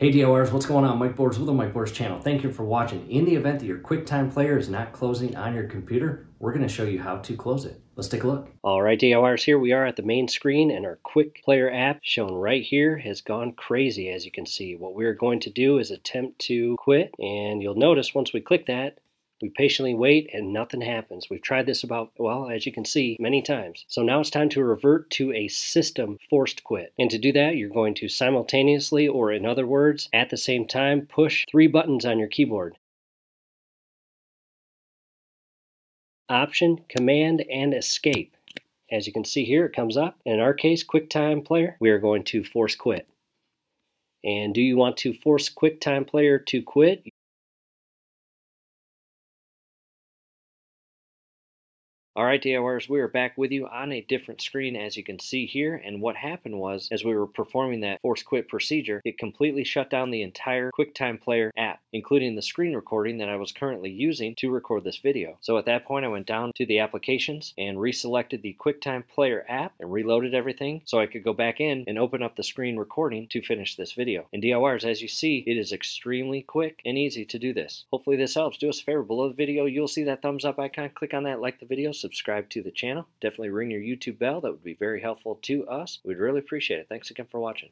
Hey DIYers, what's going on? Mike Borders with the Mike Borders channel. Thank you for watching. In the event that your QuickTime player is not closing on your computer, we're going to show you how to close it. Let's take a look. All right, DIYers, here we are at the main screen and our Quick Player app shown right here has gone crazy as you can see. What we're going to do is attempt to quit and you'll notice once we click that, we patiently wait and nothing happens. We've tried this about, well, as you can see, many times. So now it's time to revert to a system forced quit. And to do that, you're going to simultaneously, or in other words, at the same time, push three buttons on your keyboard. Option, Command, and Escape. As you can see here, it comes up. In our case, QuickTime Player, we are going to force quit. And do you want to force QuickTime Player to quit? Alright DIYers, we are back with you on a different screen as you can see here and what happened was as we were performing that force quit procedure it completely shut down the entire QuickTime Player app including the screen recording that I was currently using to record this video. So at that point I went down to the applications and reselected the QuickTime Player app and reloaded everything so I could go back in and open up the screen recording to finish this video. And DIYers as you see it is extremely quick and easy to do this. Hopefully this helps. Do us a favor below the video you'll see that thumbs up icon. Click on that like the video subscribe to the channel. Definitely ring your YouTube bell. That would be very helpful to us. We'd really appreciate it. Thanks again for watching.